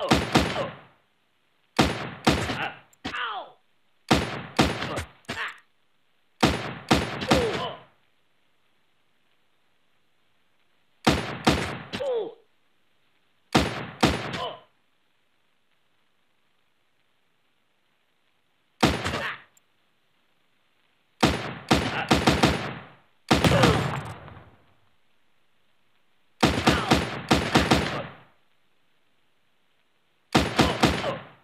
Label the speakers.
Speaker 1: Oh! Go!